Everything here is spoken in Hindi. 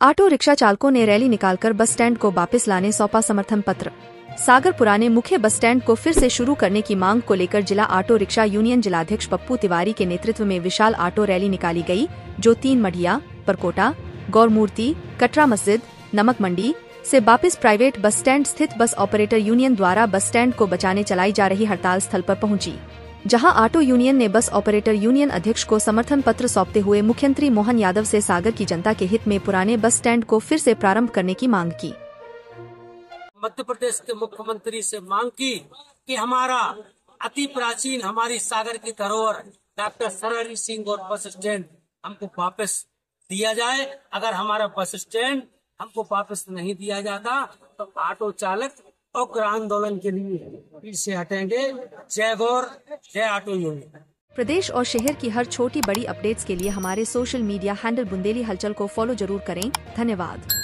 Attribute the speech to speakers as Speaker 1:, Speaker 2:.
Speaker 1: ऑटो रिक्शा चालकों ने रैली निकालकर बस स्टैंड को वापस लाने सौंपा समर्थन पत्र। सागर पुराने मुख्य बस स्टैंड को फिर से शुरू करने की मांग को लेकर जिला ऑटो रिक्शा यूनियन जिलाध्यक्ष पप्पू तिवारी के नेतृत्व में विशाल ऑटो रैली निकाली गई, जो तीन मढ़िया, परकोटा, गौरमूर्ति, कटरा मस्जिद, नमक मंडी से वापस प्राइवेट बस स्टैंड स्थित बस ऑपरेटर यूनियन द्वारा बस स्टैंड को बचाने चलाई जा रही हड़ताल स्थल पर पहुँची। जहाँ ऑटो यूनियन ने बस ऑपरेटर यूनियन अध्यक्ष को समर्थन पत्र सौंपते हुए मुख्यमंत्री मोहन यादव से सागर की जनता के हित में पुराने बस स्टैंड को फिर से प्रारंभ करने की मांग की।
Speaker 2: मध्य प्रदेश के मुख्यमंत्री से मांग की कि हमारा अति प्राचीन, हमारी सागर की धरोहर, डॉक्टर सरहरी सिंह और बस स्टैंड हमको वापस दिया जाए। अगर हमारा बस स्टैंड हमको वापस नहीं दिया जाता तो ऑटो चालक उग्र आंदोलन के लिए फिर से हटेंगे। जय गौर, जय ऑटो यूनियन।
Speaker 1: प्रदेश और शहर की हर छोटी बड़ी अपडेट्स के लिए हमारे सोशल मीडिया हैंडल बुंदेली हलचल को फॉलो ज़रूर करें। धन्यवाद।